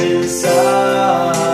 inside.